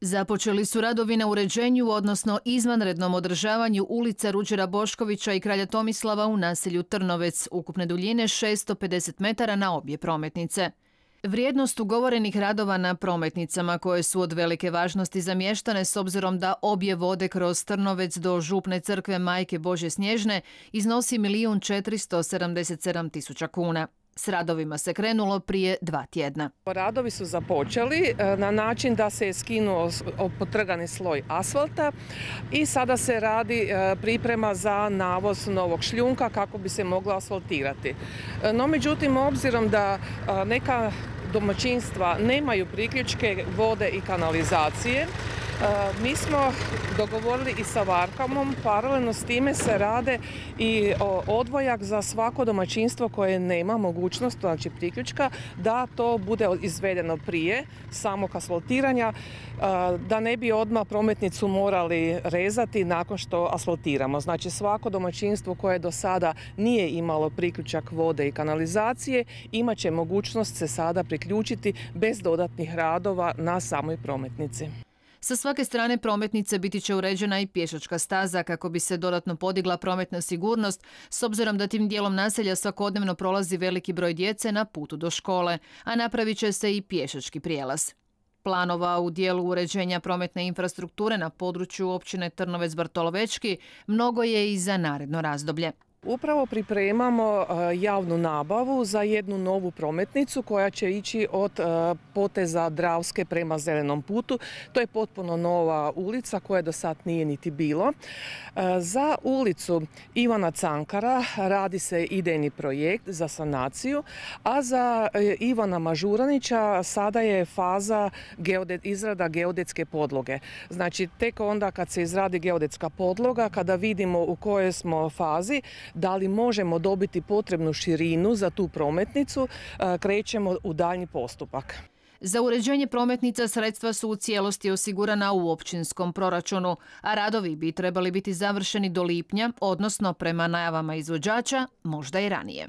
Započeli su radovi na uređenju, odnosno izvanrednom održavanju ulica Ruđera Boškovića i Kralja Tomislava u naselju Trnovec, ukupne duljine 650 metara na obje prometnice. Vrijednost ugovorenih radova na prometnicama koje su od velike važnosti zamještane s obzirom da obje vode kroz Trnovec do Župne crkve Majke Bože Snježne iznosi milijun 477 tisuća kuna. S radovima se krenulo prije dva tjedna. Radovi su započeli e, na način da se je skinuo potrgani sloj asfalta i sada se radi e, priprema za navoz novog šljunka kako bi se moglo asfaltirati. E, no međutim, obzirom da neka domaćinstva nemaju priključke vode i kanalizacije, mi smo dogovorili i sa Varkamom, paralelno s time se rade i odvojak za svako domaćinstvo koje nema mogućnost, znači priključka, da to bude izvedeno prije samog asfaltiranja, da ne bi odmah prometnicu morali rezati nakon što asfaltiramo. Znači svako domaćinstvo koje do sada nije imalo priključak vode i kanalizacije imat će mogućnost se sada priključiti bez dodatnih radova na samoj prometnici. Sa svake strane prometnice biti će uređena i pješačka staza kako bi se dodatno podigla prometna sigurnost s obzirom da tim dijelom naselja svakodnevno prolazi veliki broj djece na putu do škole, a napravit će se i pješački prijelaz. Planova u dijelu uređenja prometne infrastrukture na području općine Trnovec Bartolovečki mnogo je i za naredno razdoblje. Upravo pripremamo e, javnu nabavu za jednu novu prometnicu koja će ići od e, poteza Dravske prema Zelenom putu. To je potpuno nova ulica koja do sad nije niti bilo. E, za ulicu Ivana Cankara radi se idejni projekt za sanaciju, a za Ivana Mažuranića sada je faza izrada geodetske podloge. Znači tek onda kad se izradi geodetska podloga, kada vidimo u kojoj smo fazi, da li možemo dobiti potrebnu širinu za tu prometnicu, e, krećemo u daljnji postupak. Za uređenje prometnica sredstva su u cijelosti osigurana u općinskom proračunu, a radovi bi trebali biti završeni do lipnja, odnosno prema najavama izvođača, možda i ranije.